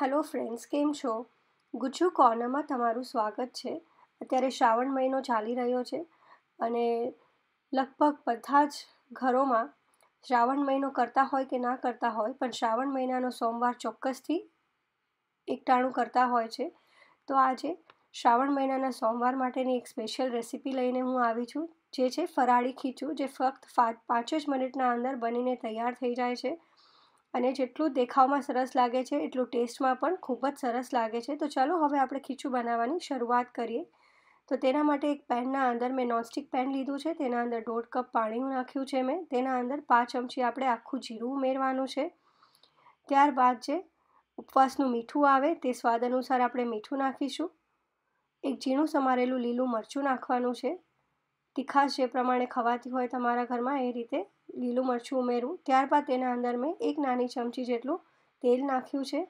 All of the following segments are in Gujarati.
હેલો ફ્રેન્ડ્સ કેમ છો? ગુજ્જુ કોર્નરમાં તમારું સ્વાગત છે. અત્યારે શ્રાવણ મહિનો ચાલી રહ્યો છે અને લગભગ બધા જ ઘરોમાં શ્રાવણ મહિનો કરતા હોય કે ના કરતા હોય, પણ શ્રાવણ મહિનાનો સોમવાર ચોક્કસથી એકટાણું કરતા હોય છે. તો આજે શ્રાવણ મહિનાના સોમવાર માટેની એક સ્પેશિયલ રેસીપી લઈને હું આવી છું. જે છે ફરાળી ખીચું, જે ફક્ત પાંચ જ મિનિટના અંદર બનીને તૈયાર થઈ જાય છે. અને જેટલું દેખાવમાં સરસ લાગે છે, એટલું ટેસ્ટમાં પણ ખૂબ જ સરસ લાગે છે. તો ચાલો હવે આપણે ખીચું બનાવવાની શરૂઆત કરીએ. તો તેના માટે એક પેનના અંદર મેં નોનસ્ટિક પેન લીધું છે, તેના અંદર દોઢ કપ પાણી નાખ્યું છે મેં, તેના અંદર પાંચ ચમચી આપણે આખું જીરું ઉમેરવાનું છે. ત્યારબાદ જે ઉપવાસનું મીઠું આવે તે સ્વાદ અનુસાર આપણે મીઠું નાખીશું. એક ઝીણું સમારેલું લીલું મરચું નાખવાનું છે. તીખાશ જે પ્રમાણે ખવાતી હોય તમારા ઘરમાં એ રીતે લીલું મરચું ઉમેરું ત્યારબાદ તેના અંદર મેં એક નાની ચમચી જેટલું તેલ નાખ્યું છે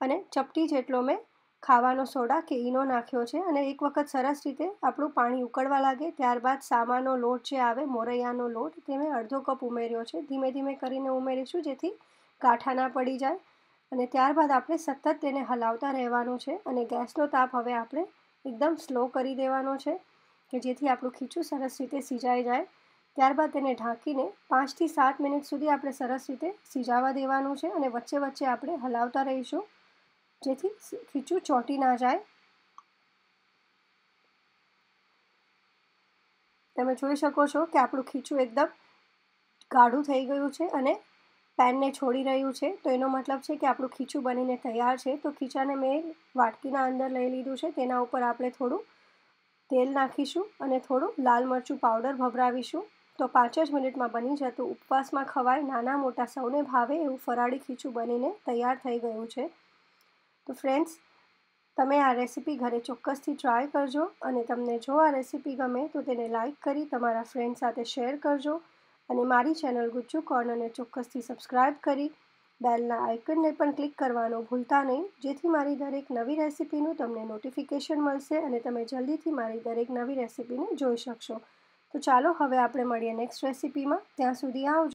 અને ચપટી જેટલો મેં ખાવાનો સોડા કે ઈનો નાખ્યો છે અને એક વખત સરસ રીતે આપણું પાણી ઉકળવા લાગે. ત્યારબાદ સામાનો લોટ જે આવે, મોરૈયાનો લોટ, તે મેં અડધો કપ ઉમેર્યો છે. ધીમે ધીમે કરીને ઉમેરીશું જેથી ગાંઠા ના પડી જાય અને ત્યારબાદ આપણે સતત તેને હલાવતા રહેવાનું છે અને ગેસનો તાપ હવે આપણે એકદમ સ્લો કરી દેવાનો છે કે જેથી આપણું ખીચું સરસ રીતે સિજાઈ જાય. ત્યારબાદ તેને ઢાંકીને પાંચથી સાત મિનિટ સુધી આપણે સરસ રીતે સિજાવા દેવાનું છે અને વચ્ચે વચ્ચે આપણે હલાવતા રહીશું, જેથી ખીચું ચોંટી ના જાય. તમે જોઈ શકો છો કે આપણું ખીચું એકદમ ગાઢું થઈ ગયું છે અને પેનને છોડી રહ્યું છે. તો એનો મતલબ છે કે આપણું ખીચું બનીને તૈયાર છે. તો ખીચાને મેં વાટકીના અંદર લઈ લીધું છે. તેના ઉપર આપણે થોડું તેલ નાખીશું અને થોડું લાલ મરચું પાવડર ભભરાવીશું. તો પાંચ જ મિનિટમાં બની જતું ઉપવાસમાં ખવાય નાના મોટા સૌને ભાવે એવું ફરાળી ખીચું બનીને તૈયાર થઈ ગયું છે. તો ફ્રેન્ડ્સ તમે આ રેસીપી ઘરે ચોક્કસથી ટ્રાય કરજો અને તમને જો આ રેસીપી ગમે તો તેને લાઇક કરી તમારા ફ્રેન્ડ સાથે શેર કરજો અને મારી ચેનલ ગુજ્જુ કોર્નરને ચોક્કસથી સબસ્ક્રાઈબ કરી બેલના આઇકનને પણ ક્લિક કરવાનું ભૂલતા નહીં. જેથી મારી દરેક નવી રેસીપીનું તમને નોટિફિકેશન મળશે અને તમે જલ્દીથી મારી દરેક નવી રેસીપીને જોઈ શકશો. તો ચાલો હવે આપણે મળીએ નેક્સ્ટ રેસીપીમાં ત્યાં સુધી આવજો.